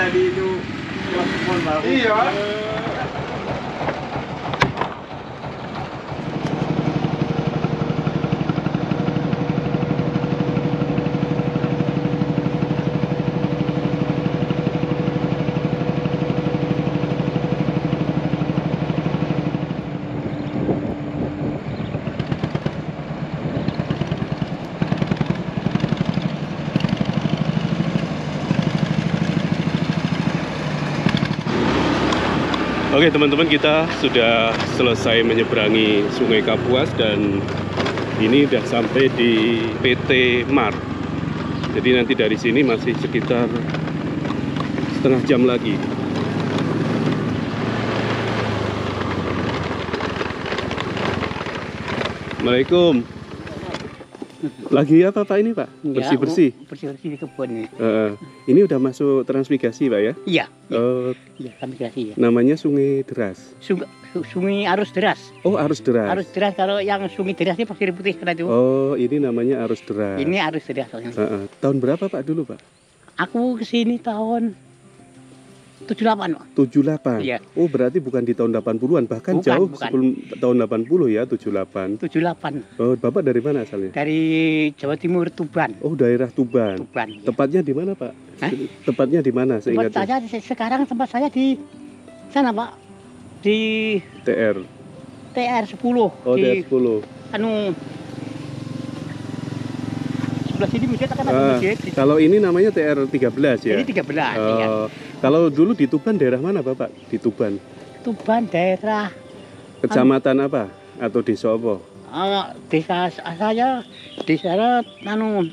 tadi itu buat pohon baru. Iya. Oke teman-teman kita sudah selesai menyeberangi Sungai Kapuas dan ini sudah sampai di PT Mar. Jadi nanti dari sini masih sekitar setengah jam lagi. Assalamualaikum. Lagi apa Pak ini Pak? Bersih-bersih. bersih-bersih di kebun ini. Eh, ini udah masuk transmigrasi Pak ya? Iya, iya, kami kasih ya. namanya Sungai Deras. Sungai, sungai arus deras. Oh, arus deras. Arus deras kalau yang sungai deras ini pasir putih karena itu. Oh, ini namanya arus deras. Ini arus deras. soalnya. Heeh. Tahun berapa Pak dulu Pak? Aku ke sini tahun 78 Pak. 78. Iya. Oh, berarti bukan di tahun 80-an, bahkan Bukan, jauh bukan. sebelum tahun 80 ya, 78. 78 Oh, Bapak dari mana asalnya? dari Jawa Timur Tuban. Oh, daerah Tuban. Tuban. iya. Tepatnya di mana Pak? Hah? Tepatnya di mana Tempat seingatnya? saya se- sekarang tempat saya di sana Pak. Di TR. TR 10 Oh, di TR 10. anu sebelah sini masjid kan ada Ah, masjid. Kalau ini namanya TR 13 ya? Ini 13 iya. Oh, kalau dulu di Tuban daerah mana Bapak? Di Tuban. Tuban daerah Kecamatan apa? Atau desa apa? eh, desa saya desa anu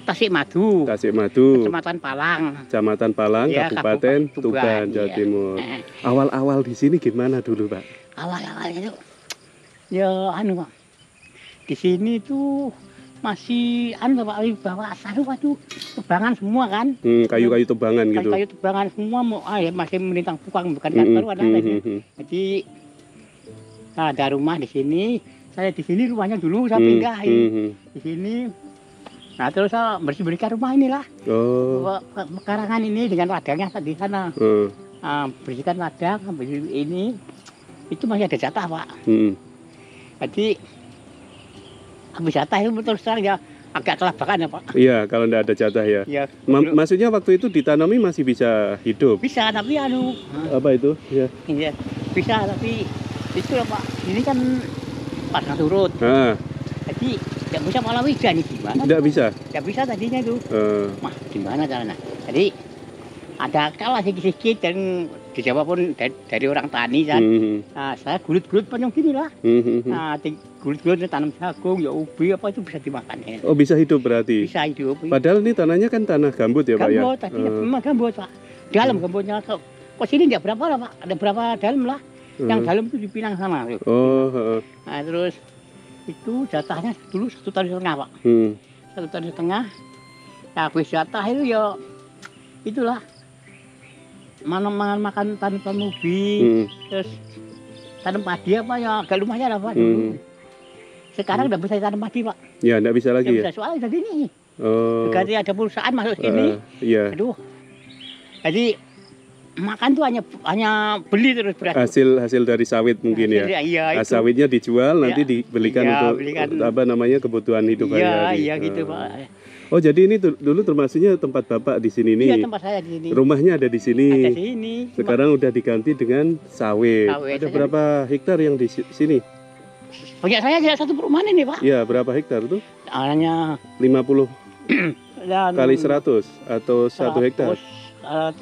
Tasikmadu, Tasikmadu, Kecamatan Palang. Kecamatan Palang, Iya, Kabupaten Kabupaten Tuban, Tuban, Jawa iya. Timur. Eh, Awal-awal di sini gimana dulu, Pak? awal-awalnya itu ya anu Pak. Di sini tuh masih anu Pak bawa saru waduh tebangan semua kan. Hmm, kayu-kayu tebangan gitu. Kayu tebangan semua mau ah, ya masih melintang pukang bukan Hmm, kan baru ada hmm, lagi. hmm, hmm. Jadi ada rumah di sini. Saya di sini rumahnya dulu saya Hmm, pindah ini. hmm, hmm. di sini. Nah terus saya bersih bersihkan rumah inilah Oh, Pe- pe- pekarangan ini dengan ladangnya di sana. eh, Ah, bersihkan ladang, bersih ini itu masih ada jatah pak. hmm. Jadi habis jatah itu betul terang ya agak kelabakan ya pak. Iya, kalau tidak ada jatah ya. Ya Ma- maksudnya waktu itu ditanami masih bisa hidup. bisa tapi anu Apa itu? Ya. ya, bisa tapi itu ya pak. Ini kan pasang surut. Ah, Jadi tidak bisa malah hujan ini gimana? tidak bisa. Tidak bisa tadinya itu. Eh, Mah gimana caranya? Jadi ada kalah sedikit-sedikit dan dijawab pun dari, dari orang tani kan. hmm, Nah, saya gulut-gulut panjang gini lah. hmm, hmm, hmm. Nah, di- gulut-gulut tanam jagung, ya ubi apa itu bisa dimakan ya. Oh, bisa hidup berarti. Bisa hidup. Padahal ini tanahnya kan tanah gambut ya, Pak ya. Gambut, tadi Eh, memang gambut pak. Dalam gambutnya ke, kok sini tidak berapa lah pak. Ada berapa dalam lah. Yang dalam itu dipinang sana. tuh. Oh, heeh. Nah, terus itu jatahnya dulu satu tahun setengah pak. Hmm. Satu tahun setengah. Nah, habis jatah itu ya itulah mana makan makan tanam ubi, Hmm. terus tanam padi apa ya agak lumayan lah pak dulu. Hmm. Sekarang udah bisa tanam padi pak. Ya, tidak bisa lagi Nggak ya. bisa soalnya jadi ini. Oh. Ganti ada perusahaan masuk sini. eh, Iya. Aduh. Jadi makan tuh hanya hanya beli terus beras. Hasil hasil dari sawit mungkin ya. Iya, Ah, itu. sawitnya dijual nanti dibelikan Iya, untuk belikan. apa namanya kebutuhan hidup Iya, hari-hari. iya gitu, Oh. Pak. Oh, jadi ini dulu termasuknya tempat Bapak di sini Iya, nih. tempat saya di sini. Rumahnya ada di sini. Ada di sini. Sekarang udah diganti dengan sawit. Sawit Ada saja. berapa hektar yang di si- sini? punya saya aja satu perumahan ini, Pak. Iya, berapa hektar tuh? Hanya 50 dan kali 100 atau 1 hektar? 30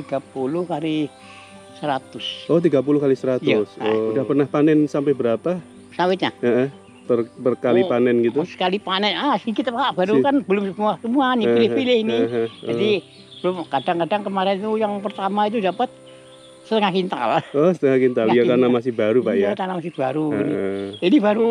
kali 100 Oh, 30 kali 100. Iya. Oh, udah pernah panen sampai berapa? sawitnya. Heeh. Per, berkali Oh, panen gitu? Oh, sekali panen, ah sedikit Pak, baru Si- kan belum semua semua nih Eh, pilih-pilih ini. eh, eh, Jadi belum kadang-kadang kemarin itu yang pertama itu dapat setengah kintal. Oh, setengah kintal. Ya Yakin, karena masih baru, Pak Iya, ya. tanah masih baru. ini. Heeh. Jadi baru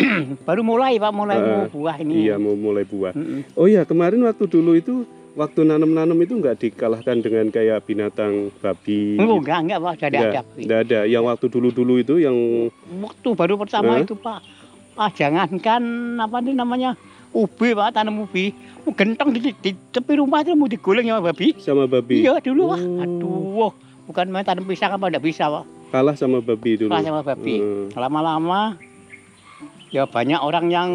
baru mulai Pak, mulai Eh, mau buah ini. Iya, mau mulai buah. Mm-mm. Oh iya, kemarin waktu dulu itu waktu nanam-nanam itu nggak dikalahkan dengan kayak binatang babi. Oh, enggak, enggak Pak, sudah ada. Nggak, ada. Yang waktu dulu-dulu itu yang Waktu baru pertama Eh? itu Pak, ah jangankan apa itu namanya ubi pak tanam ubi Mau gentong di, di tepi rumah itu mau digulung sama babi Sama babi. iya dulu wah Oh. aduh bukan main tanam pisang apa enggak bisa pak Kalah sama babi dulu. Kalah sama babi. Hmm. lama-lama ya banyak orang yang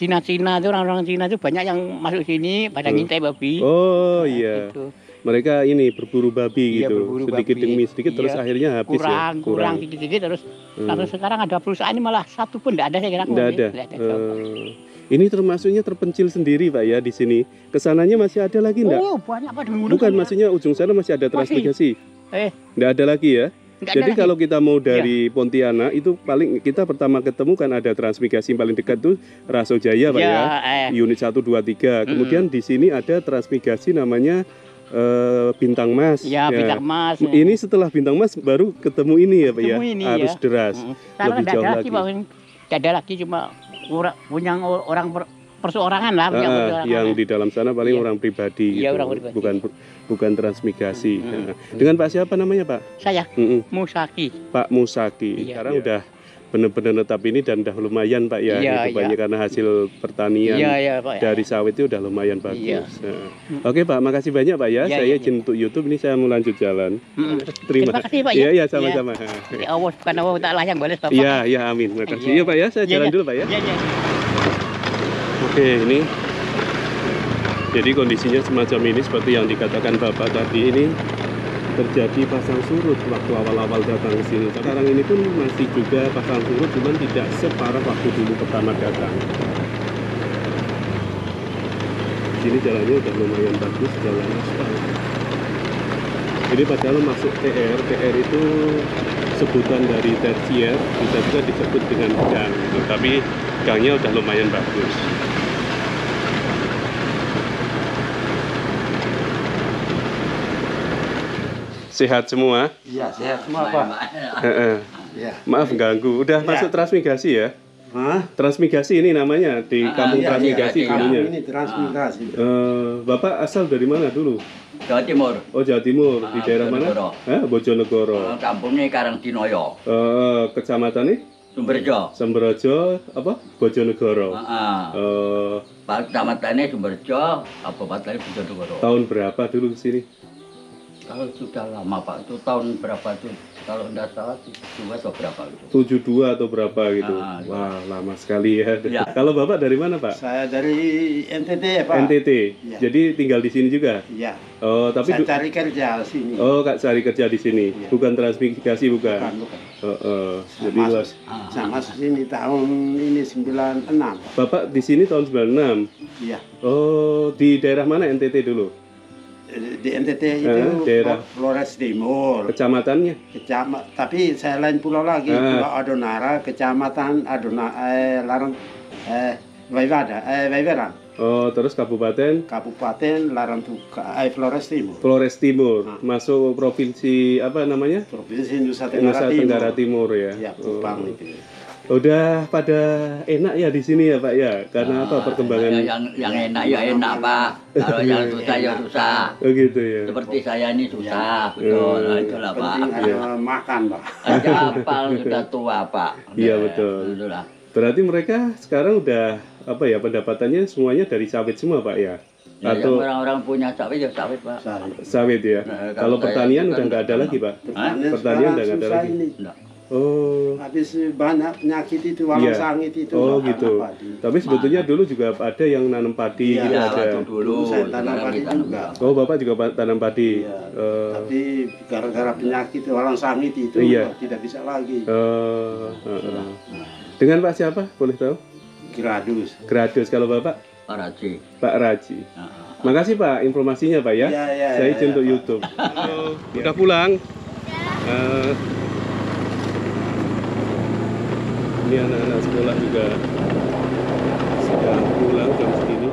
Cina-Cina itu orang-orang Cina itu banyak yang masuk sini pada Hmm. ngintai babi Oh iya. Gitu. Mereka ini berburu babi Iya, gitu. berburu sedikit babi. demi sedikit terus Iya. akhirnya habis kurang ya. kurang dikit-dikit terus Hmm. Lalu sekarang ada perusahaan ini malah satu pun tidak ada saya kira. Nggak ada. Nggak ada. Eh, ini termasuknya terpencil sendiri Pak ya di sini. Ke sananya masih ada lagi enggak? Oh banyak pak. Bukan kan, ya. maksudnya ujung sana masih ada transmigrasi. Eh Nggak ada lagi ya. Nggak Jadi. Iya. kalau kita mau dari Pontianak itu paling kita pertama ketemu kan ada transmigrasi paling dekat tuh Raso Jaya Pak ya. ya, eh, Unit 1 2 3. Kemudian di sini ada transmigrasi namanya eh, Bintang Mas. ya, bintang mas. Ini setelah Bintang Mas baru ketemu ini ya Pak ya. Ini, Arus ya. deras. Mm. Sekarang lebih tidak jauh ada lagi lagi. pak. Tidak ada lagi cuma orang punya orang per- perseorangan lah. Punya Ah, perseorangan. yang di dalam sana paling Iya. orang pribadi Iya, gitu. orang pribadi. bukan bukan transmigrasi. Mm, Nah, Dengan Pak siapa namanya Pak? Saya Mm-mm, Musaki. Pak Musaki. Iya. Sekarang Iya. udah benar-benar netap ini dan udah lumayan Pak ya. Iya, Itu banyak karena hasil pertanian Iya ya pak. ya. dari sawit itu udah lumayan bagus. Iya. Nah. Oke Pak, makasih banyak Pak ya. Iya, saya iya, izin untuk YouTube ini saya mau lanjut jalan. Mm. Terima. Terima kasih pak Iya, ya. iya sama-sama. Ya Allah subhanahu wa ta'ala yang balas bapak. Iya, iya amin. Terima kasih. Iya. Iya Pak ya, saya Iya, jalan iya. dulu Pak ya. Iya iya. Oke, ini jadi kondisinya semacam ini seperti yang dikatakan Bapak tadi ini terjadi pasang surut waktu awal-awal datang ke sini. Sekarang ini pun masih juga pasang surut, cuman tidak separah waktu dulu pertama datang. Sini jalannya udah lumayan bagus, jalan aspal. Ini padahal masuk TR, TR itu sebutan dari tersier, bisa juga disebut dengan gang. Tapi gangnya udah lumayan bagus. Sehat semua? Iya, sehat semua Pak. Heeh. Iya. Maaf ganggu. Udah Iya. masuk transmigrasi ya? Hah? Transmigrasi ini namanya di Ah, kampung iya, transmigrasi iya, iya. dulunya. Ini transmigrasi. Eh, Bapak asal dari mana dulu? Jawa Timur. Oh Jawa Timur. Di Ah, daerah mana? Bojonegoro. Hah? Bojonegoro. Eh, Kampungnya Karangdinoyo, Eh, kecamatannya Sumberjo. Sembrojo apa? Bojonegoro. Heeh. Eh, Pak Kecamatannya Sumberjo, Kabupaten Bojonegoro. tahun berapa dulu ke sini? Kalau sudah lama Pak, itu tahun berapa itu? Kalau tidak salah dua atau berapa itu? 72 atau berapa gitu. Ah, iya. Wah, lama sekali ya. Iya. Kalau Bapak dari mana, Pak? Saya dari NTT ya Pak. NTT. Iya. Jadi tinggal di sini juga. Iya. Oh, tapi Saya cari kerja sini. Oh, Kak cari kerja di sini. Iya. Bukan transmigrasi bukan. Bukan, bukan. Oh, oh. Saya Jadi masuk, luas. Ah, saya masuk sini tahun ini 96. Bapak di sini tahun 96. Iya. Oh, di daerah mana NTT dulu? Di NTT itu Eh, daerah. Flores Timur. Kecamatannya? Kecamat, tapi saya lain pulau lagi, Ah. Pulau Adonara, Kecamatan Adona, eh, Larang, eh, Waivada, eh, Waiveran, Oh, terus kabupaten Kabupaten Larang Tuka, eh, Flores Timur, Flores Timur. Ah. Masuk provinsi apa namanya? Provinsi Nusa Tenggara Nusa Timur. Tenggara Timur ya. Ya, Oh. Kupang itu. Udah pada enak ya di sini ya, Pak ya? Karena apa ah, perkembangan Yang, yang, yang enak ya enak Pak. Kalau yang susah ya susah. Oh gitu ya. Seperti saya ini susah, betul. Nah, itulah Pak. Penting ada makan, Pak. Aja apal sudah tua Pak. Iya, betul. Itulah. Berarti mereka sekarang udah apa ya pendapatannya semuanya dari sawit semua, Pak ya? Ya, Atau orang-orang punya sawit ya sawit Pak. Saya. sawit ya? Nah, Kalau kalau pertanian udah kan nggak ada lagi, Pak. Pertanian udah nggak ada lagi. Oh. Habis banyak penyakit itu, walang Iya. sangit itu. Oh gitu. padi. Tapi sebetulnya dulu juga ada yang nanam padi Iya, gitu Ya, ada. dulu. Saya tanam padi juga. enggak. Oh, Bapak juga tanam padi. Iya. Eh, Tapi gara-gara penyakit walang sangit itu Iya. tidak bisa lagi. eh, eh, eh. Dengan Pak siapa? Boleh tahu? Gradus. Gradus kalau Bapak Pak Raji. Pak Raji. Nah, Makasih Pak informasinya Pak ya. Iya, iya, Saya iya, untuk Pak. YouTube. Halo, udah pulang? Eh, ini anak-anak sekolah juga sudah pulang jam segini.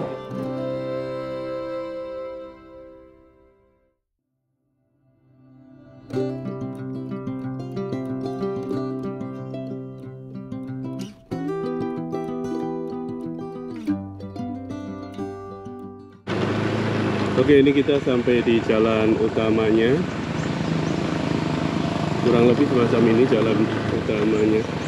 Oke, ini kita sampai di jalan utamanya. Kurang lebih semacam ini jalan utamanya.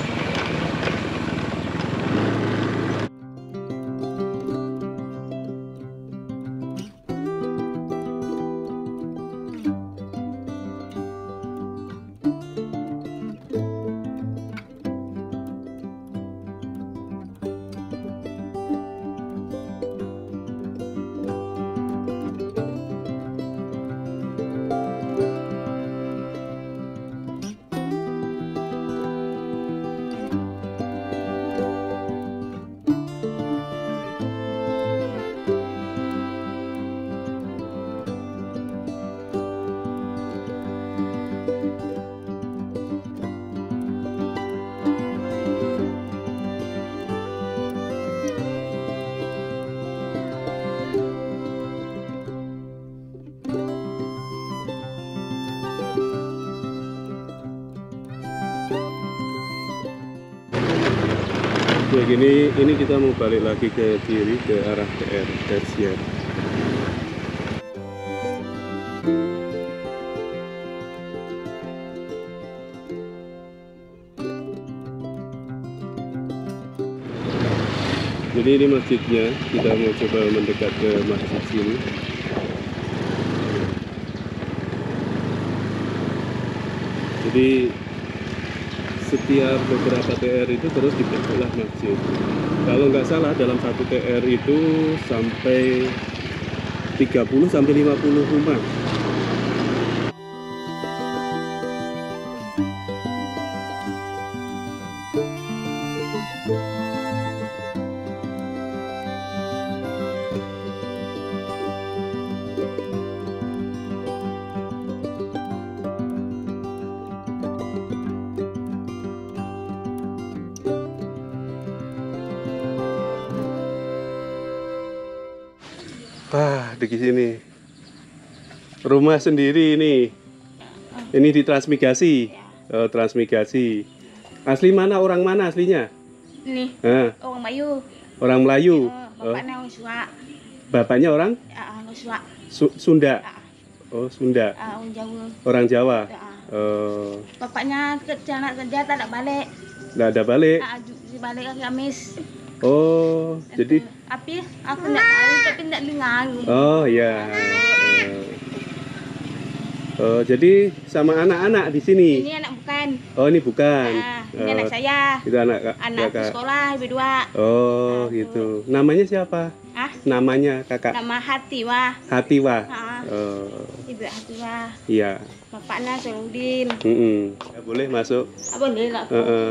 Gini, ini kita mau balik lagi ke kiri ke arah TR tersier. Jadi ini masjidnya, kita mau coba mendekat ke masjid sini. Jadi setiap beberapa TR itu terus dibentuklah masjid. Kalau nggak salah dalam satu TR itu sampai 30 sampai 50 rumah. Wah, di sini. Rumah sendiri ini. Ini di transmigrasi. Oh, transmigrasi. Asli mana orang mana aslinya? Nih, Hah, orang Melayu. orang Melayu. Oh, Oh, bapaknya orang bapaknya orang orang Suak. Su- Sunda. Ah, Oh, Sunda. ah, orang Jawa. Orang Jawa. Oh, bapaknya kerja nak kerja tak nak balik. nggak ada balik. Ah, balik hari Kamis. Oh, jadi Tapi aku nak tahu tapi nak dengar. Oh ya. Oh, jadi sama anak-anak di sini. Ini anak bukan. Oh, ini bukan. Ah, ini Oh, anak saya. Itu anak kak. Anak kakak. sekolah berdua. Oh, Aku. gitu. Namanya siapa? Ah, Namanya kakak nama. Hatiwa. Ah, Oh, ibu Hati wah. iya. Bapaknya Soludin. Mm-mm. Ya, boleh masuk. Ah, boleh lah. Heeh.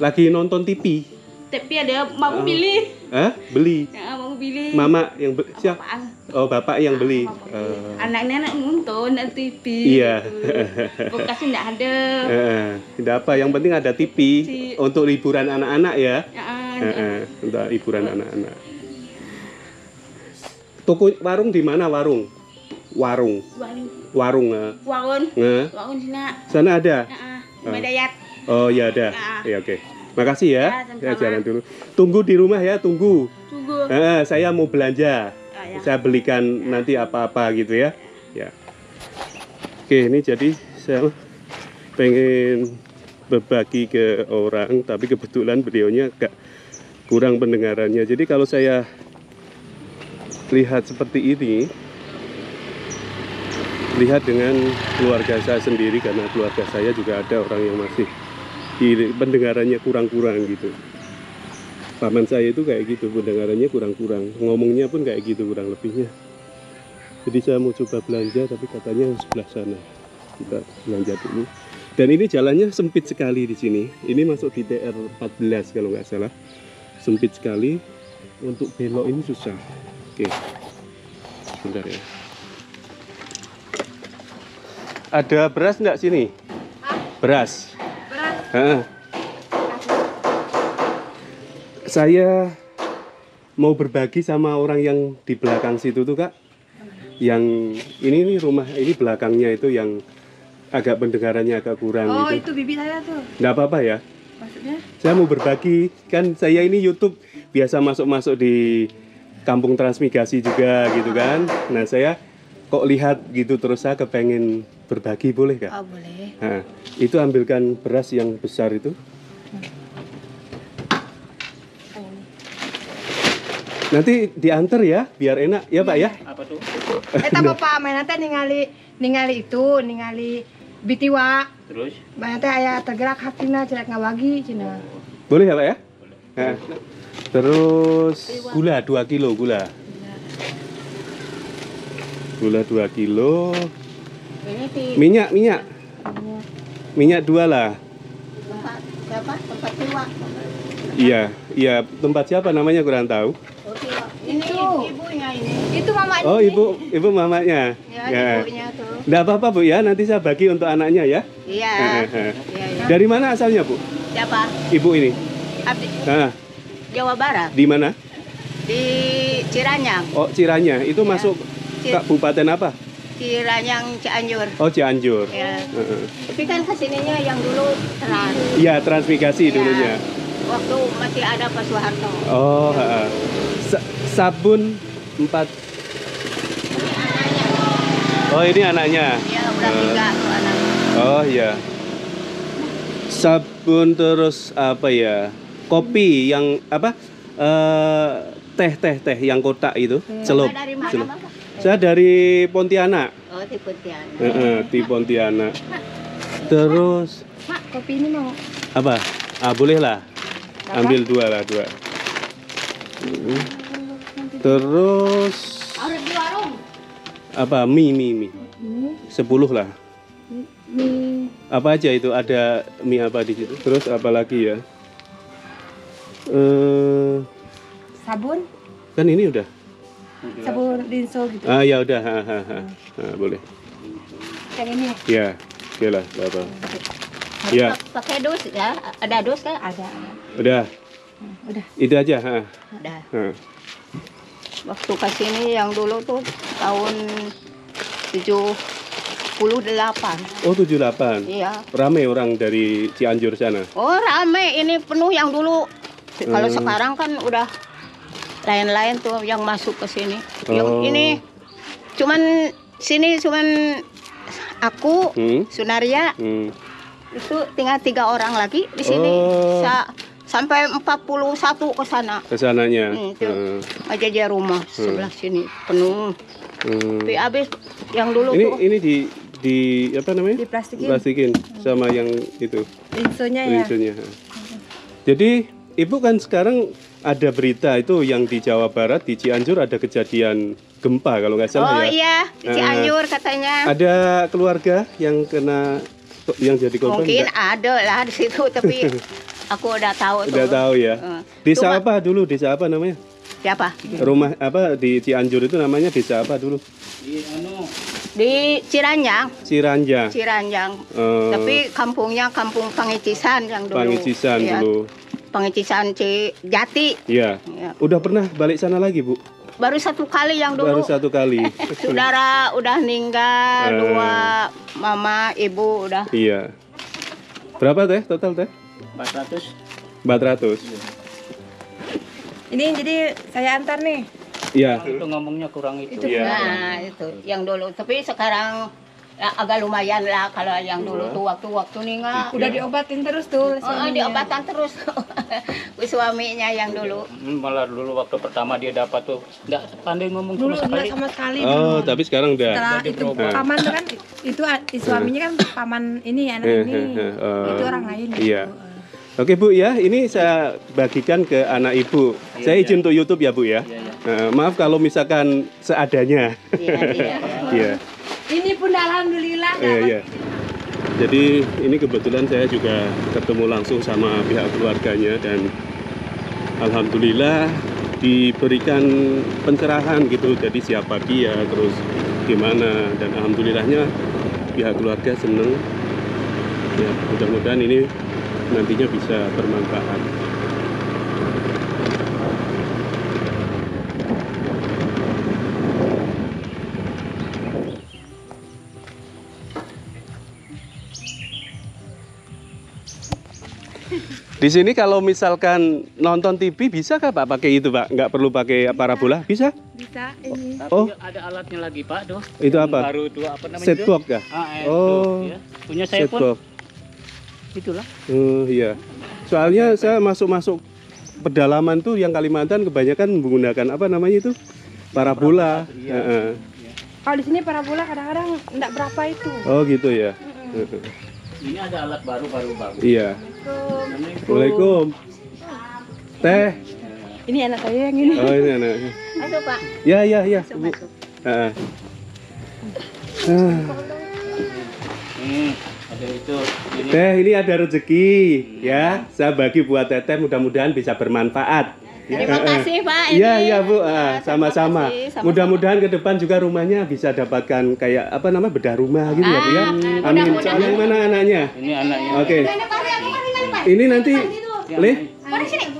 Lagi nonton TV. Tapi ada mau Oh. pilih. Hah? Beli. Ya, mau pilih. Mama yang be- siapa? Oh, bapak yang beli. Bapak Oh. Anaknya nak nonton nak TV. Iya. gitu. Bekasnya tidak ada. Heeh. Tidak apa, yang penting ada TV Si- untuk liburan anak-anak ya. Ya, Heeh, untuk hiburan anak-anak. Toko warung di mana warung? Warung, warung, warung. eh. warung, warung sini. Sana ada. Ya, Oh. Medayat. Oh ya ada. Ya. Ya oke. Makasih ya. Ya, Ya, jalan dulu. Tunggu di rumah ya, tunggu. Tunggu. Eh, saya mau belanja. Ah, ya. Saya belikan nanti apa-apa gitu ya. Ya. Oke, ini jadi saya pengen berbagi ke orang, tapi kebetulan beliaunya agak kurang pendengarannya. Jadi kalau saya lihat seperti ini, lihat dengan keluarga saya sendiri karena keluarga saya juga ada orang yang masih di- pendengarannya kurang-kurang gitu. Paman saya itu kayak gitu, pendengarannya kurang-kurang, ngomongnya pun kayak gitu kurang lebihnya. Jadi saya mau coba belanja, tapi katanya sebelah sana. Kita belanja dulu. Dan ini jalannya sempit sekali di sini. Ini masuk di TR 14 kalau nggak salah. Sempit sekali. Untuk belok ini susah. Oke. Sebentar ya. Ada beras nggak sini? Beras. Saya mau berbagi sama orang yang di belakang situ tuh kak. Yang ini nih rumah ini belakangnya itu yang agak pendengarannya agak kurang Oh, gitu. itu bibi saya tuh. Nggak apa-apa ya. Maksudnya? Saya mau berbagi kan saya ini YouTube biasa masuk-masuk di kampung transmigrasi juga gitu kan. Nah saya kok lihat gitu terus saya kepengen berbagi boleh kak? Oh, boleh. Nah, itu ambilkan beras yang besar itu. Nanti diantar ya, biar enak ya Pak ya. Apa tuh? Eta bapak main nanti ningali ningali itu ningali bitiwa Terus? main nanti ayah tergerak hatinya celek ngawagi cina Boleh ya Pak ya? Nah, terus gula 2 kilo gula. Gula 2 kilo. Minyak minyak. Minyak dua lah. tempat siapa? Tempat tua. Iya, iya tempat siapa namanya kurang tahu. Oh, tua. Ini ibunya ini. itu Oh ibu, ibu mamanya. ya, ibunya tuh Nggak apa-apa bu ya, nanti saya bagi untuk anaknya ya. Iya. Iya, iya. Dari mana asalnya bu? Siapa? Ibu ini? Abdi Nah, Jawa Barat di mana? di Ciranyang. Oh Ciranya, itu masuk Ci- kabupaten apa? Ciranyang Cianjur. Oh Cianjur. Ya. Heeh. Tapi kan ke sininya yang dulu trans. Iya transmigrasi Iya. dulunya. waktu masih ada Pak Soeharto. Oh, ha, ha. Sa- sabun empat. Oh, ini anaknya. Ya udah tiga tuh anak. Oh iya. Sabun terus apa ya? Kopi yang apa? Eh, teh teh teh yang kotak itu, celup. Bapak dari mana celup. Saya dari Pontianak. Oh di Pontianak. Heeh, di Pontianak. Terus Mak, kopi ini mau. apa? Ah, boleh lah. Ambil dua lah, dua. Mm. Terus di warung. apa? Mie, mie, mie. Sepuluh lah. mie Apa aja itu? Ada mie apa di situ? Terus apa lagi ya? Eh, sabun, kan ini udah. Sabun rinso gitu. Ah ya udah, ha, ha, ha. Ah, boleh. Kayak ini ya. Ya, oke lah, apa. Ya, Pa- Pakai dus ya? Ada dus kan? Ada. udah. Udah. Itu aja. Ha. Ada. Ha. Waktu ke sini yang dulu tuh tahun 78. Oh 78. Iya. Ramai orang dari Cianjur sana. Oh rame ini penuh yang dulu. Kalau Hmm. sekarang kan udah lain-lain tuh yang masuk ke sini. Yang Oh. ini cuman sini cuman aku, Hmm. Sunaria Hmm. itu tinggal tiga orang lagi di sini. Oh. Sa- sampai 41 ke sana. Ke sananya. Hmm, itu. Ha. Aja rumah sebelah sini penuh. Hmm. Tapi habis yang dulu Ini tuh ini di di apa namanya? Diplastikin. Plastikin sama yang itu Rinsonya ya. rinsunya. ha. Jadi ibu kan sekarang ada berita itu yang di Jawa Barat di Cianjur ada kejadian gempa kalau nggak salah Oh ya. iya, di Eh, Cianjur katanya. Ada keluarga yang kena yang jadi korban? Mungkin nggak? ada lah di situ tapi aku udah tahu tuh. Udah tahu ya. Eh, Desa cuma- apa dulu? Desa apa namanya? Siapa? Rumah apa di Cianjur itu namanya desa apa dulu? Di Ciranjang, Ciranjang. Ciranjang. Eh, Tapi kampungnya kampung Pangicisan yang dulu. Pangicisan Iya, dulu. Pangicisan Ci Jati. Iya. Ya. Udah pernah balik sana lagi, Bu? Baru satu kali yang dulu. Baru satu kali. Saudara udah meninggal, Eh. dua mama, ibu udah. iya. Berapa teh total teh? 400 400. Ini jadi saya antar nih. Iya. itu ngomongnya kurang itu. Itu Iya. Nah, itu yang dulu. Tapi sekarang ya, agak lumayan lah kalau yang dulu tuh waktu-waktu ninggal. Udah diobatin terus tuh Oh, suaminya. diobatan terus suaminya yang dulu. Hmm, Malah dulu waktu pertama dia dapat tuh nggak pandai ngomong Dulu sama sekali. sama sekali. Oh, dulu. tapi sekarang udah. Setelah itu berubah. paman tuh kan itu a- suaminya kan paman ini anak Eh, ini. eh, eh. Itu orang lain. Iya. gitu. Oke Bu ya, ini saya bagikan ke anak ibu. saya izin untuk YouTube ya Bu ya. Iya, iya. Eh, maaf kalau misalkan seadanya. Iya, iya. Iya. Ini pun alhamdulillah Iya, iya. Jadi ini kebetulan saya juga ketemu langsung sama pihak keluarganya dan alhamdulillah diberikan pencerahan gitu. Jadi siapa dia, terus gimana dan alhamdulillahnya pihak keluarga seneng. Ya, mudah-mudahan ini nantinya bisa bermanfaat. Di sini kalau misalkan nonton TV bisa kah Pak pakai itu Pak? Nggak perlu pakai parabola? Bisa? bisa ini. Tapi Oh. ada alatnya lagi Pak, tuh. Itu apa? Baru itu apa namanya? Set itu? box kah? Ah, eh, Oh. tuh, ya. Punya saya Set pun box. itulah. Oh iya. Soalnya saya masuk-masuk pedalaman tuh yang Kalimantan kebanyakan menggunakan apa namanya itu? Parabola. Iya. Heeh. Kalau di sini parabola kadang-kadang enggak berapa itu. Oh gitu ya. Mm-mm. Heeh. Ini ada alat baru baru bagus. Iya. Assalamualaikum. Teh. Ini anak saya yang ini. Oh ini anaknya. Ayo Pak, Ya ya ya. masuk masuk. Heeh. Ah. Hmm, ada itu. Ini Teh ini ada rezeki ya. Saya bagi buat Teteh mudah-mudahan bisa bermanfaat. Terima kasih Pak. ini. Iya iya Bu, Ya, Ah, sama-sama. Mudah-mudahan ke depan juga rumahnya bisa dapatkan kayak apa namanya bedah rumah gitu ya Bu ya. Ah, Amin. Soalnya yang mana anaknya? ini anaknya. Oke. Ini nanti Le,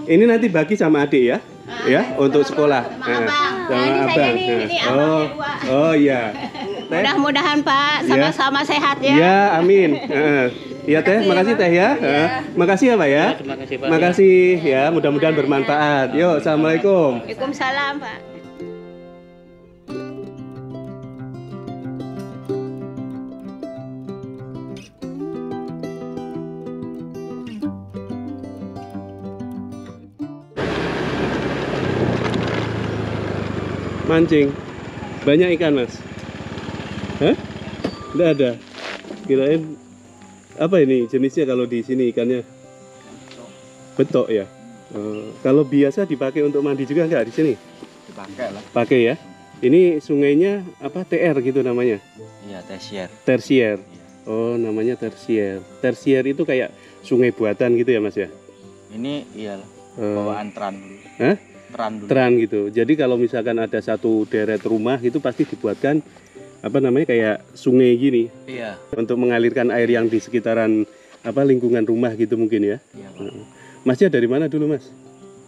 ini nanti bagi sama adik ya, ya untuk sekolah. Sama Ah, abang. Sama Nah, ini saya abang. nih, Ah. ini Oh, oh iya. Mudah-mudahan Pak sama-sama sehat ya. Ya, amin. Iya teh, makasih teh ya. Eh, Makasih ya pak ya. Terima kasih Pak. Makasih ya, mudah-mudahan bermanfaat. Yuk, assalamualaikum. Waalaikumsalam, Pak. Mancing. Banyak ikan mas. Hah? Tidak ada. Kirain apa ini jenisnya kalau di sini ikannya? Betok ya. Eh, kalau biasa dipakai untuk mandi juga nggak di sini? dipakai lah Pakai ya. Ini sungainya apa TR gitu namanya? iya tesier Tersier. Oh, namanya tersier. Tersier itu kayak sungai buatan gitu ya, Mas ya? ini iya Eh, bawaan tran dulu Hah? tran dulu Teran gitu. Jadi kalau misalkan ada satu deret rumah itu pasti dibuatkan apa namanya kayak sungai gini iya untuk mengalirkan air yang di sekitaran apa lingkungan rumah gitu mungkin ya. iya Pak. Masnya dari mana dulu, Mas?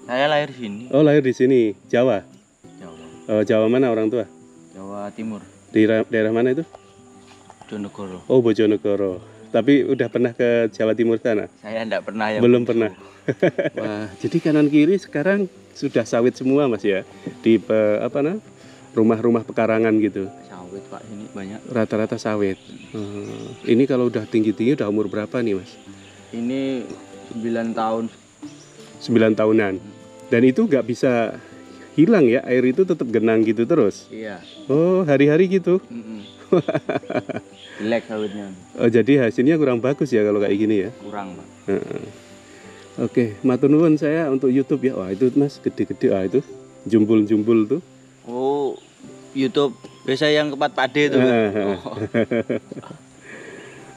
saya lahir di sini Oh, lahir di sini, Jawa. Jawa Oh, Jawa mana orang tua? Jawa Timur Di ra- daerah mana itu? Jonegoro Oh, Bojonegoro. Tapi udah pernah ke Jawa Timur sana? saya enggak pernah ya Belum pernah. Wah, jadi kanan kiri sekarang sudah sawit semua mas ya di apa nah rumah-rumah pekarangan gitu. Sawit pak ini banyak Rata-rata sawit. Hmm, ini kalau udah tinggi-tinggi udah umur berapa nih mas? ini 9 tahun 9 tahunan. Dan itu nggak bisa hilang ya air itu tetap genang gitu terus. iya Oh hari-hari gitu. Mm-mm. jelek sawitnya Oh, jadi hasilnya kurang bagus ya kalau kayak gini ya. kurang pak Heeh. Oke, matur nuwun saya untuk YouTube ya. Wah itu mas gede-gede ah itu jumbul-jumbul tuh. oh YouTube biasa yang kepat pade itu oh.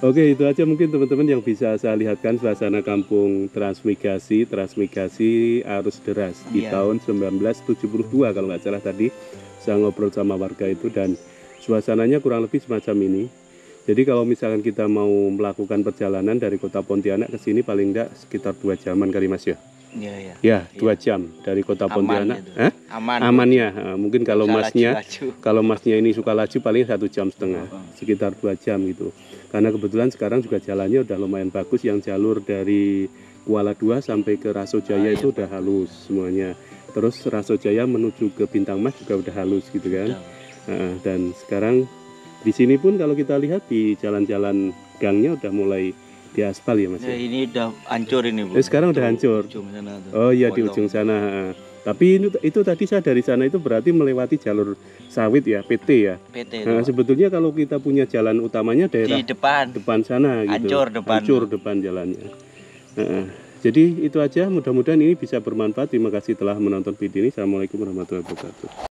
Oke, itu aja mungkin teman-teman yang bisa saya lihatkan suasana kampung transmigrasi, transmigrasi arus deras di Iya. tahun 1972 kalau nggak salah tadi saya ngobrol sama warga itu dan suasananya kurang lebih semacam ini. Jadi kalau misalkan kita mau melakukan perjalanan dari kota Pontianak ke sini paling enggak sekitar dua jaman kali mas ya. Iya iya Ya, dua jam dari kota Aman Pontianak. gitu. Hah? aman Amannya, eh, mungkin kalau masnya laju-laju. kalau masnya ini suka laju paling satu jam setengah sekitar dua jam gitu karena kebetulan sekarang juga jalannya udah lumayan bagus yang jalur dari Kuala 2 sampai ke Raso Jaya Ah, itu udah halus semuanya terus Raso Jaya menuju ke Bintang Mas juga udah halus gitu kan. Heeh, dan sekarang di sini pun kalau kita lihat di jalan-jalan gangnya udah mulai diaspal ya mas Ya, ya? ini udah hancur ini bu Eh, sekarang udah hancur. ujung sana tuh. Oh iya di ujung sana. Tapi itu, itu tadi saya dari sana itu berarti melewati jalur sawit ya, PT ya. PT itu, Nah, sebetulnya kalau kita punya jalan utamanya daerah di depan depan sana gitu. Hancur depan. Hancur depan jalannya. Heeh. Jadi itu aja. Mudah-mudahan ini bisa bermanfaat. Terima kasih telah menonton video ini. Assalamualaikum warahmatullahi wabarakatuh.